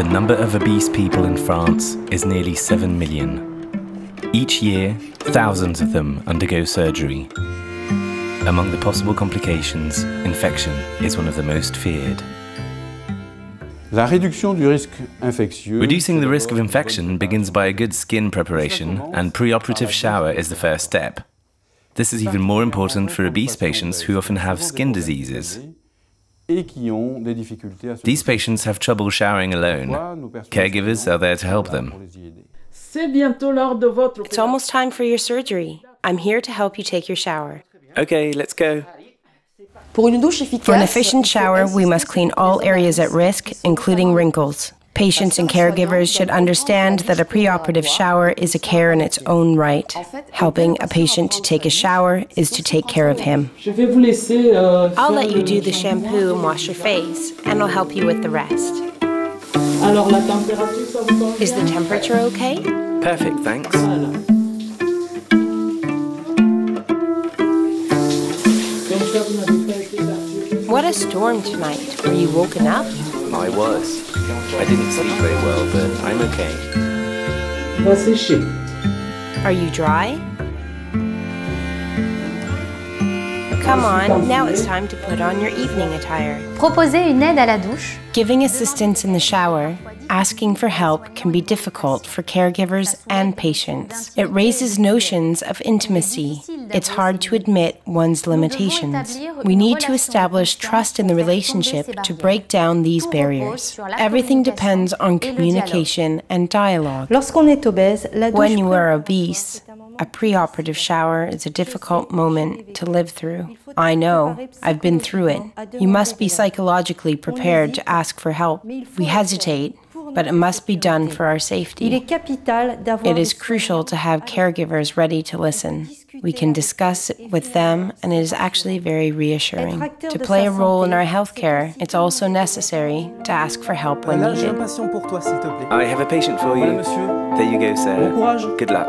The number of obese people in France is nearly 7 million. Each year, thousands of them undergo surgery. Among the possible complications, infection is one of the most feared. Reducing the risk of infection begins by a good skin preparation, and preoperative shower is the first step. This is even more important for obese patients who often have skin diseases. These patients have trouble showering alone. Caregivers are there to help them. It's almost time for your surgery. I'm here to help you take your shower. Okay, let's go. For an efficient shower, we must clean all areas at risk, including wrinkles. Patients and caregivers should understand that a preoperative shower is a care in its own right. Helping a patient to take a shower is to take care of him. I'll let you do the shampoo and wash your face, and I'll help you with the rest. Is the temperature okay? Perfect, thanks. What a storm tonight. Were you woken up? I was. I didn't sleep very well, but I'm okay. Are you dry? Come on, now it's time to put on your evening attire. Proposer une aide à la douche. Giving assistance in the shower asking for help can be difficult for caregivers and patients. It raises notions of intimacy. It's hard to admit one's limitations. We need to establish trust in the relationship to break down these barriers. Everything depends on communication and dialogue. When you are obese, a preoperative shower is a difficult moment to live through. I know, I've been through it. You must be psychologically prepared to ask for help. We hesitate, but it must be done for our safety. It is crucial to have caregivers ready to listen. We can discuss it with them, and it is actually very reassuring. To play a role in our healthcare, it's also necessary to ask for help when needed. I have a patient for you. There you go, sir. Good luck.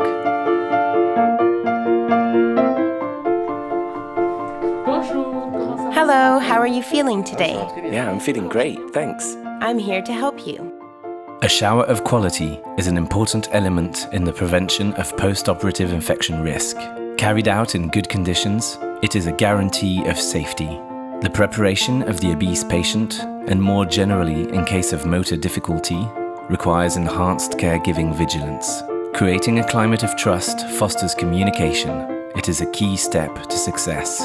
Hello, how are you feeling today? Yeah, I'm feeling great, thanks. I'm here to help you. A shower of quality is an important element in the prevention of post-operative infection risk. Carried out in good conditions, it is a guarantee of safety. The preparation of the obese patient, and more generally in case of motor difficulty, requires enhanced caregiving vigilance. Creating a climate of trust fosters communication. It is a key step to success.